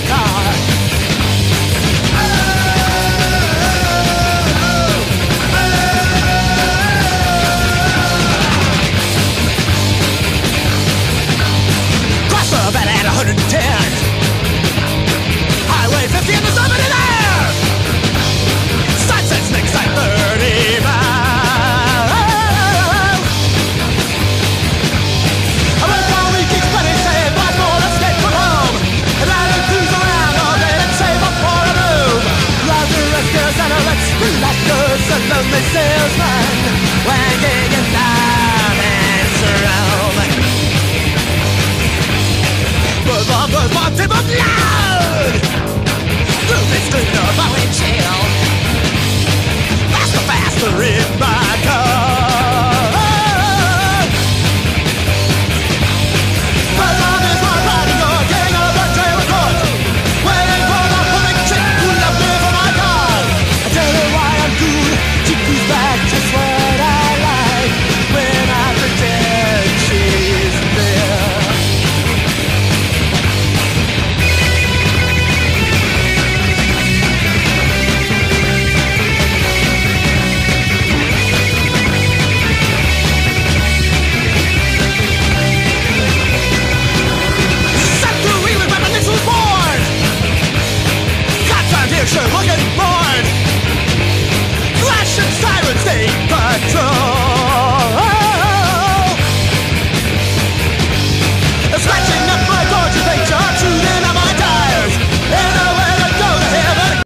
my car. Lonely salesman wagging a diamonds around. Buzz, buzz, buzz, buzz, tip of loud. Of our windshield. Faster, faster in my Look at mine!